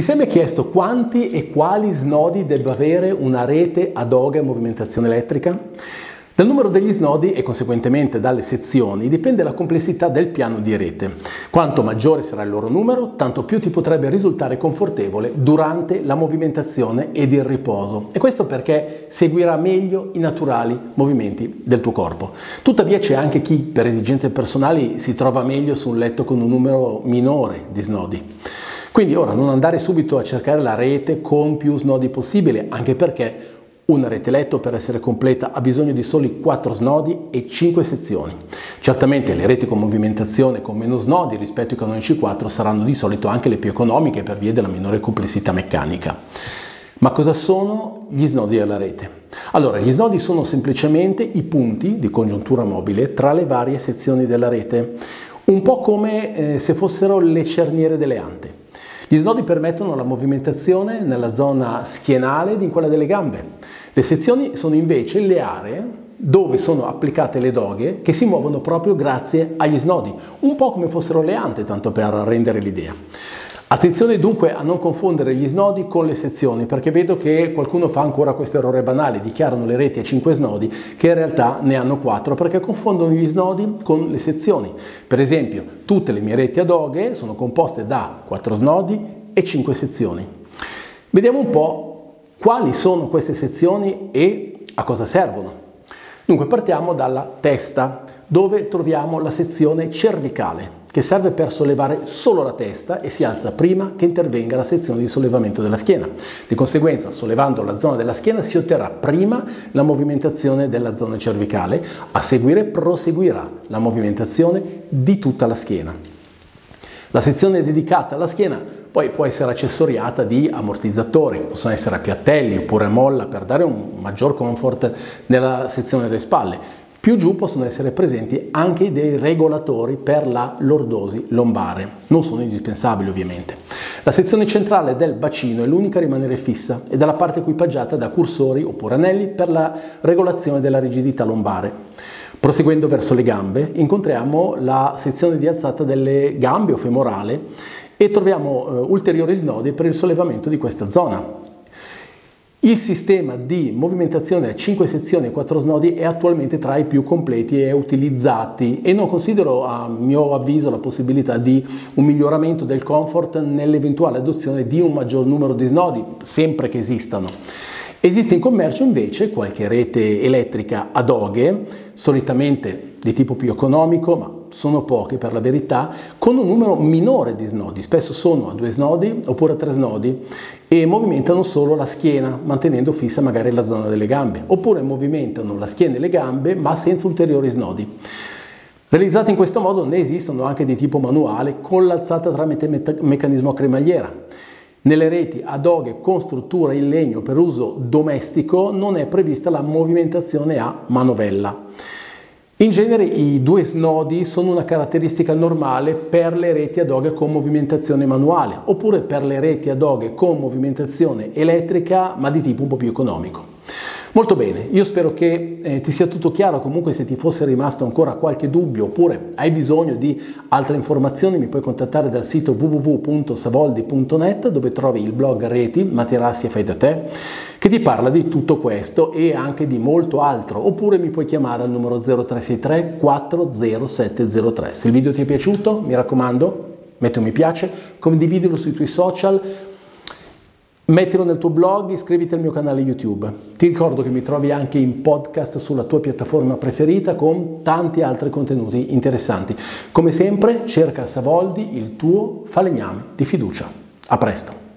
Ti sei mai chiesto quanti e quali snodi debba avere una rete ad hoc a movimentazione elettrica? Dal numero degli snodi e conseguentemente dalle sezioni dipende la complessità del piano di rete. Quanto maggiore sarà il loro numero, tanto più ti potrebbe risultare confortevole durante la movimentazione ed il riposo. E questo perché seguirà meglio i naturali movimenti del tuo corpo. Tuttavia c'è anche chi per esigenze personali si trova meglio su un letto con un numero minore di snodi. Quindi ora non andare subito a cercare la rete con più snodi possibile, anche perché una rete letto per essere completa ha bisogno di soli 4 snodi e 5 sezioni. Certamente le reti con movimentazione con meno snodi rispetto ai canonici 4 saranno di solito anche le più economiche per via della minore complessità meccanica. Ma cosa sono gli snodi della rete? Allora, gli snodi sono semplicemente i punti di congiuntura mobile tra le varie sezioni della rete, un po' come eh, se fossero le cerniere delle ante. Gli snodi permettono la movimentazione nella zona schienale ed in quella delle gambe. Le sezioni sono invece le aree dove sono applicate le doghe che si muovono proprio grazie agli snodi, un po' come fossero le ante, tanto per rendere l'idea. Attenzione dunque a non confondere gli snodi con le sezioni, perché vedo che qualcuno fa ancora questo errore banale, dichiarano le reti a 5 snodi, che in realtà ne hanno 4, perché confondono gli snodi con le sezioni. Per esempio, tutte le mie reti a doghe sono composte da 4 snodi e 5 sezioni. Vediamo un po' quali sono queste sezioni e a cosa servono. Dunque partiamo dalla testa, dove troviamo la sezione cervicale che serve per sollevare solo la testa e si alza prima che intervenga la sezione di sollevamento della schiena. Di conseguenza, sollevando la zona della schiena si otterrà prima la movimentazione della zona cervicale, a seguire proseguirà la movimentazione di tutta la schiena. La sezione dedicata alla schiena poi può essere accessoriata di ammortizzatori, possono essere a piattelli oppure a molla per dare un maggior comfort nella sezione delle spalle. Più giù possono essere presenti anche dei regolatori per la lordosi lombare, non sono indispensabili ovviamente. La sezione centrale del bacino è l'unica a rimanere fissa e dalla parte equipaggiata da cursori oppure anelli per la regolazione della rigidità lombare. Proseguendo verso le gambe incontriamo la sezione di alzata delle gambe o femorale e troviamo eh, ulteriori snodi per il sollevamento di questa zona. Il sistema di movimentazione a 5 sezioni e 4 snodi è attualmente tra i più completi e utilizzati e non considero a mio avviso la possibilità di un miglioramento del comfort nell'eventuale adozione di un maggior numero di snodi, sempre che esistano. Esiste in commercio invece qualche rete elettrica ad oghe, solitamente di tipo più economico, ma sono poche per la verità, con un numero minore di snodi, spesso sono a due snodi oppure a tre snodi e movimentano solo la schiena, mantenendo fissa magari la zona delle gambe, oppure movimentano la schiena e le gambe ma senza ulteriori snodi. Realizzate in questo modo ne esistono anche di tipo manuale con l'alzata tramite meccanismo a cremagliera. Nelle reti ad oghe con struttura in legno per uso domestico non è prevista la movimentazione a manovella. In genere i due snodi sono una caratteristica normale per le reti ad hoc con movimentazione manuale oppure per le reti ad hoc con movimentazione elettrica ma di tipo un po' più economico. Molto bene, io spero che eh, ti sia tutto chiaro, comunque se ti fosse rimasto ancora qualche dubbio oppure hai bisogno di altre informazioni mi puoi contattare dal sito www.savoldi.net dove trovi il blog Reti, Materassi e Fai da te che ti parla di tutto questo e anche di molto altro oppure mi puoi chiamare al numero 0363 40703. Se il video ti è piaciuto mi raccomando metti un mi piace, condividilo sui tuoi social Mettilo nel tuo blog, iscriviti al mio canale YouTube. Ti ricordo che mi trovi anche in podcast sulla tua piattaforma preferita con tanti altri contenuti interessanti. Come sempre, cerca Savoldi il tuo falegname di fiducia. A presto!